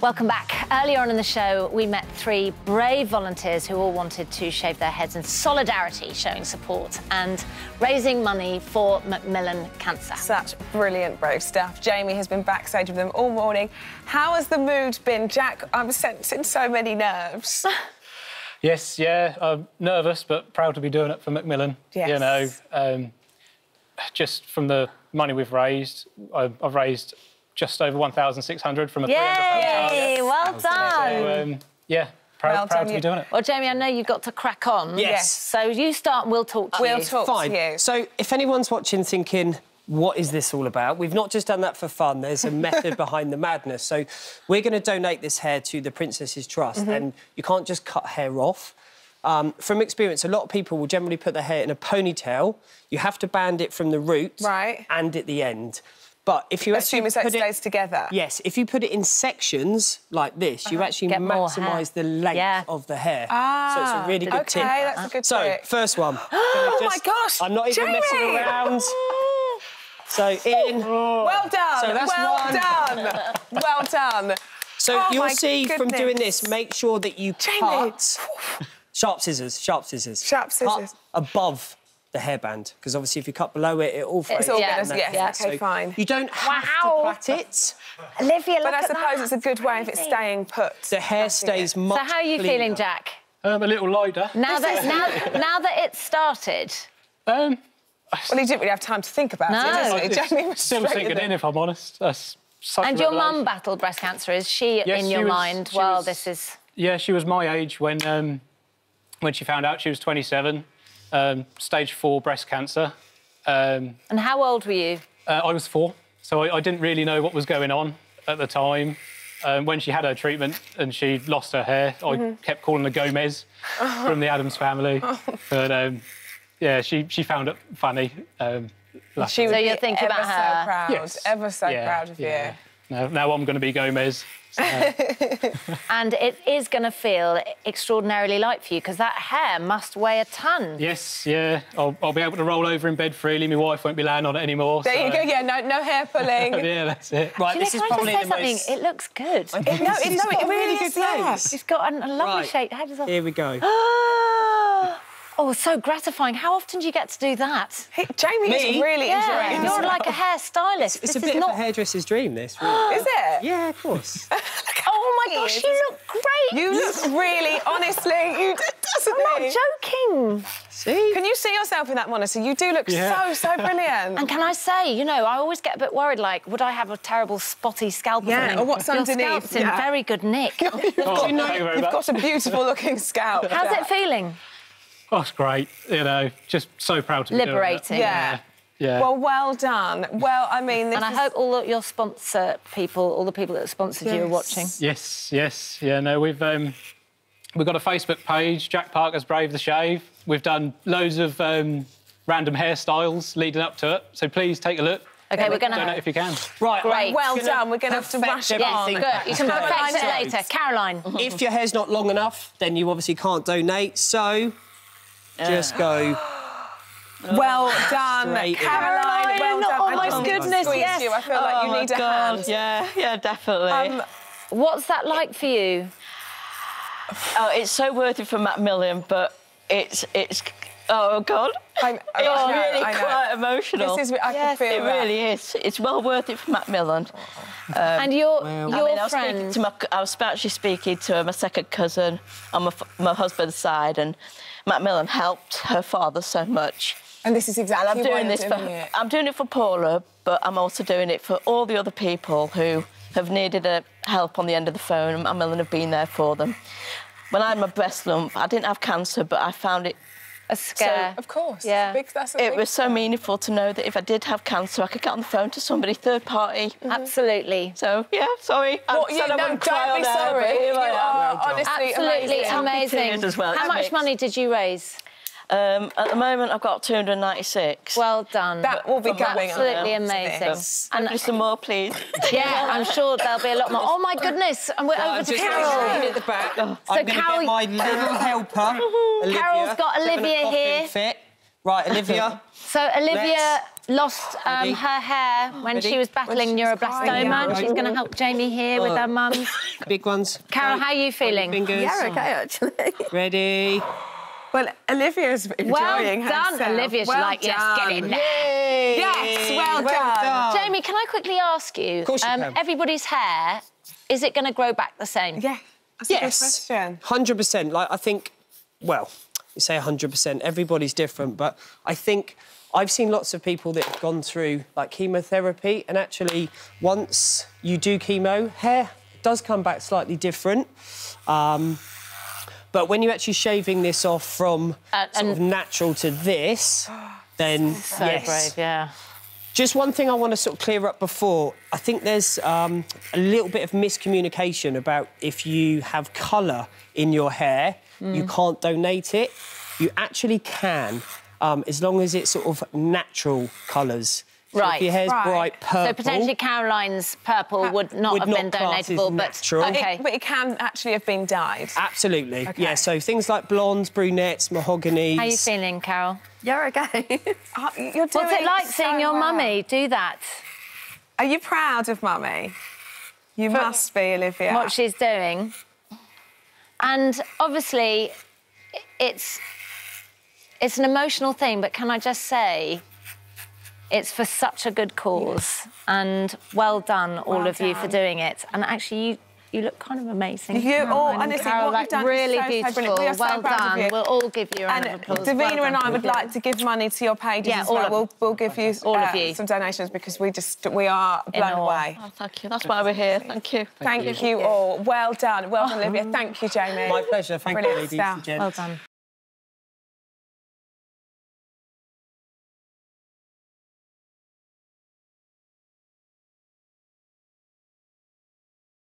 Welcome back. Earlier on in the show, we met three brave volunteers who all wanted to shave their heads in solidarity, showing support and raising money for Macmillan Cancer. Such brilliant, brave stuff. Jamie has been backstage with them all morning. How has the mood been? Jack, I'm sensing so many nerves. yes, yeah, I'm nervous, but proud to be doing it for Macmillan. Yes. You know, um, just from the money we've raised, I've, I've raised just over 1,600 from a 300 Yay! Well done. So, um, yeah, proud, Well proud to you- be doing it. Well, Jamie, I know you've got to crack on. Yes. So you start and we'll talk to We'll you. talk Fine. to you. So, if anyone's watching thinking, what is this all about? We've not just done that for fun. There's a method behind the madness. So, we're going to donate this hair to the Princess's Trust, Mm-hmm. and you can't just cut hair off. Um, from experience, a lot of people will generally put their hair in a ponytail. You have to band it from the root Right. and at the end. But if you Assume so it stays together. Yes, if you put it in sections like this, you actually Get maximise the length Yeah. of the hair. Ah, so it's a really good okay, tip. that's a good so, trick. first one. Oh, Just- my gosh, I'm not even Jamie! messing around. So in. Well done. So that's well one. done. well done. So Oh, you'll see from doing this, make sure that you Jamie. cut sharp scissors, sharp scissors. Sharp scissors. above the hairband, because obviously if you cut below it, it all fades. It's all Yeah, gonna, yeah, yes, yeah. okay, fine. You don't have Wow. to plait it. Olivia, look But I at suppose that. it's a good way if it's staying put. The hair stays So much how are you cleaner. feeling, Jack? Um, a little lighter. Now that now, now that it's started, Um, Well, he didn't really have time to think about No. it, did he? it's Jamie was still straight sinking in in, if I'm honest. That's such a and your mum battled breast cancer. Is she Yes, in she your was- mind? she Well, was- this is. Yeah, she was my age when um, when she found out she was 27, um, stage four breast cancer. Um, And how old were you? uh, I was four, so I, I didn't really know what was going on at the time. Um, when she had her treatment and she lost her hair, I kept calling her Gomez from the Addams family. But um, yeah, she, she found it funny. Um, She would So you're thinking ever about so her. proud, Yes. ever so yeah, proud of yeah. you. Now, now I'm going to be Gomez. Uh, and it is going to feel extraordinarily light for you because that hair must weigh a ton. Yes, yeah, I'll, I'll be able to roll over in bed freely. My wife won't be laying on it anymore. There you go. Yeah, no, no hair pulling. Yeah, that's it. Right, Do you this know, is can I probably just say the something? most. It looks good. no, it, no, got it a really really is. good Yeah. It's got a, a lovely Right. shape. How does that? Here we go. Oh, Oh, so gratifying. How often do you get to do that? He, Jamie is Me? really Yeah, enjoying you're this. like a hairstylist. It's this a is bit not. of a hairdresser's dream, this. Really. Is it? yeah, of course. Oh my gosh, you look great. You look really, honestly, you d- doesn't I'm he? not joking. See? Can you see yourself in that monitor? You do look Yeah. so, so brilliant. And can I say, you know, I always get a bit worried. Like, would I have a terrible spotty scalp? or Yeah, something? or what's Your underneath, scalp's in very good nick. Oh, thank you very You've got a beautiful looking scalp. How's Jack. it feeling? Oh, it's great. You know, just so proud to be doing it. Liberating. Yeah. Yeah. Well, well done. Well, I mean, this And I is- hope all your sponsor people, all the people that sponsored you, are watching. Yes, yes, yeah. No, we've um, we've got a Facebook page, Jack Parker's Brave the Shave. We've done loads of um, random hairstyles leading up to it. So please take a look. Okay, we're going to donate to. if you can. Right, Great. I'm Well gonna done. We're going to have to rush it Yes, on. everything good. back You to can back. perfect it later. Caroline. If your hair's not long enough, then you obviously can't donate. So just go. Well done, Straight. Caroline. Well done. oh my goodness, squeezed yes. You. I feel like you need a hand. Yeah, yeah, definitely. Um, What's that like for you? oh, it's so worth it for Macmillan, but it's it's. Oh God, I'm- it's I know, really I know. Quite emotional. This is. I can feel it that. really is. It's well worth it for Macmillan. Um, and your well- your I mean, I was speaking friend. to my, I was actually speaking to my second cousin on my, my husband's side, and Macmillan helped her father so much. And this is exactly I'm doing you're this for it. I'm doing it for Paula, but I'm also doing it for all the other people who have needed a help on the end of the phone, and Macmillan have been there for them. When I had my breast lump, I didn't have cancer, but I found it. A scare. Of course. Yeah. Big, that's a It big was so meaningful to know that if I did have cancer, I could get on the phone to somebody third party. Mm-hmm. Absolutely. So yeah, sorry. I What, you, said I no, wouldn't don't on be air, sorry. here You I am. are honestly Absolutely amazing. amazing. as well. How It's much mixed. money did you raise? Um, at the moment, I've got 296. Well done. That will be going on. Absolutely to amazing. this. and just some more, please. Yeah, I'm sure there'll be a lot more. Oh my goodness! And we're over I'm to just Carol. at the back. I'm So going to Carol- get my little helper, Olivia. Carol's got She's having a Olivia here. Fit. Right, Olivia. So Olivia, Let's lost um, her hair when Ready? she was battling When neuroblastoma, crying, and yeah. she's going to help Jamie here with her mum. Big ones. Carol, how are you feeling? Fingers. Yeah, okay, actually. Ready. Well, Olivia's enjoying Well done, herself. Olivia. She's Well like, yes, get in there. Yes, well, done. Jamie, can I quickly ask you? um, course you can. Everybody's hair, is it going to grow back the same? Yeah, that's Yes. a good question. Hundred percent. Like I think, well, you say hundred percent. Everybody's different, but I think I've seen lots of people that have gone through like chemotherapy, and actually, once you do chemo, hair does come back slightly different. Um, but when you're actually shaving this off from Uh, sort of natural to this, then So yes. brave, yeah. Just one thing I want to sort of clear up before. I think there's um, a little bit of miscommunication about if you have colour in your hair, you Mm. can't donate it. You actually can, um, as long as it's sort of natural colours. So Right. If your hair's Right. bright purple. So potentially Caroline's purple would not would have not been class as donatable, but natural. But it- okay. It, but it can actually have been dyed. Absolutely. Okay. Yeah, so things like blondes, brunettes, mahoganies. How are you feeling, Carol? Yeah, okay. Oh, You're doing What's it like so seeing your well. mummy do that? Are you proud of mummy? You must be, Olivia. What she's doing. And obviously, it's it's an emotional thing, but can I just say, it's for such a good cause, and well done, all Well of you, for doing it. And actually, you. You look kind of amazing. You all- and honestly, Carol, what like you've done really so, so beautiful. We are so well proud of done. you. We'll all give you a round And of applause. Davina Well and. I would like to give money to your pages Yeah, as well. of We'll, them. we'll give you, All of uh, you. some donations because we just we are blown away. Oh, thank you. That's why we're here. Thank you. Thank, you. all. Well done. Well done, Olivia. Thank you, Jamie. My pleasure. Thank Brilliant you, ladies and gents. Well done.